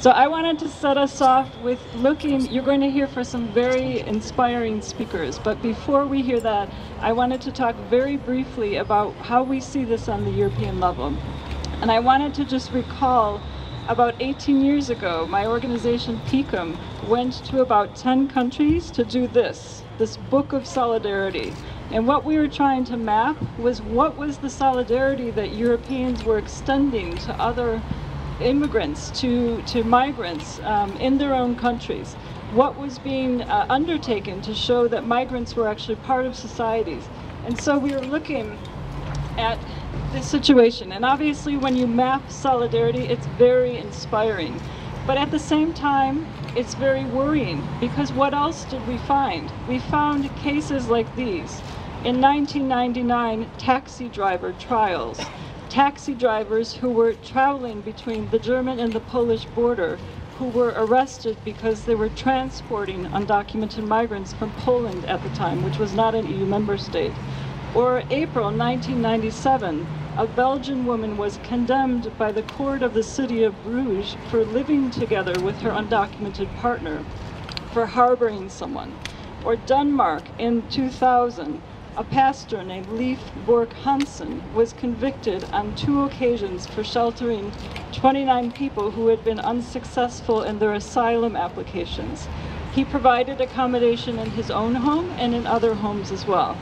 So I wanted to set us off with looking, you're going to hear for some very inspiring speakers, but before we hear that, I wanted to talk very briefly about how we see this on the European level. And I wanted to just recall about 18 years ago, my organization PICUM went to about 10 countries to do this, this book of solidarity. And what we were trying to map was what was the solidarity that Europeans were extending to other immigrants, to, to migrants um, in their own countries. What was being uh, undertaken to show that migrants were actually part of societies. And so we were looking at this situation. And obviously when you map solidarity, it's very inspiring. But at the same time, it's very worrying because what else did we find? We found cases like these. In 1999, taxi driver trials taxi drivers who were traveling between the German and the Polish border who were arrested because they were transporting undocumented migrants from Poland at the time, which was not an EU member state. Or April 1997, a Belgian woman was condemned by the court of the city of Bruges for living together with her undocumented partner, for harboring someone. Or Denmark in 2000, a pastor named Leif Bork Hansen was convicted on two occasions for sheltering 29 people who had been unsuccessful in their asylum applications. He provided accommodation in his own home and in other homes as well.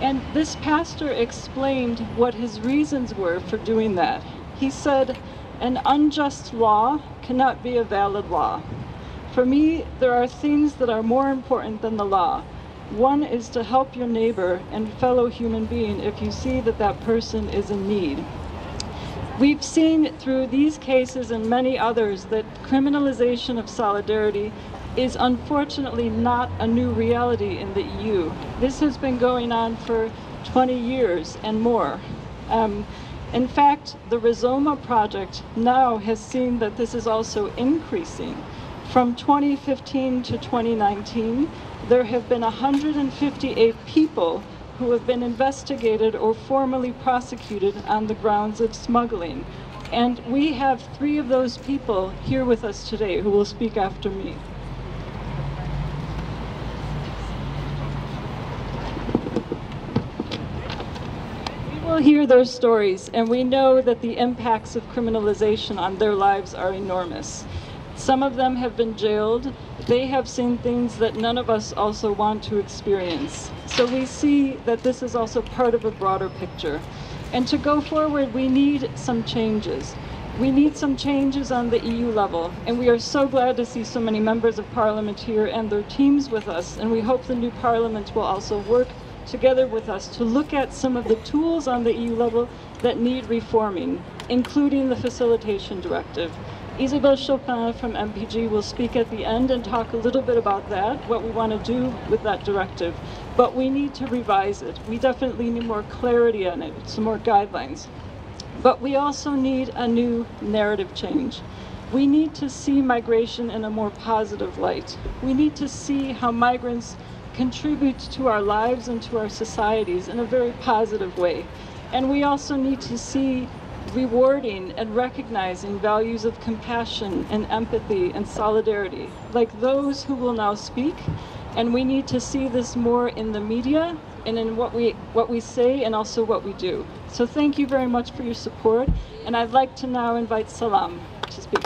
And this pastor explained what his reasons were for doing that. He said, an unjust law cannot be a valid law. For me, there are things that are more important than the law. One is to help your neighbor and fellow human being if you see that that person is in need. We've seen through these cases and many others that criminalization of solidarity is unfortunately not a new reality in the EU. This has been going on for 20 years and more. Um, in fact, the ReSOMA project now has seen that this is also increasing. From 2015 to 2019, there have been 158 people who have been investigated or formally prosecuted on the grounds of smuggling. And we have three of those people here with us today who will speak after me. We will hear their stories, and we know that the impacts of criminalization on their lives are enormous. Some of them have been jailed. They have seen things that none of us also want to experience. So we see that this is also part of a broader picture. And to go forward, we need some changes. We need some changes on the EU level, and we are so glad to see so many members of parliament here and their teams with us, and we hope the new parliament will also work together with us to look at some of the tools on the EU level that need reforming, including the facilitation directive. Isabelle Chopin from MPG will speak at the end and talk a little bit about that, what we want to do with that directive. But we need to revise it. We definitely need more clarity on it, some more guidelines. But we also need a new narrative change. We need to see migration in a more positive light. We need to see how migrants contribute to our lives and to our societies in a very positive way. And we also need to see rewarding and recognizing values of compassion and empathy and solidarity, like those who will now speak. And we need to see this more in the media and in what we, what we say and also what we do. So thank you very much for your support. And I'd like to now invite Salam to speak.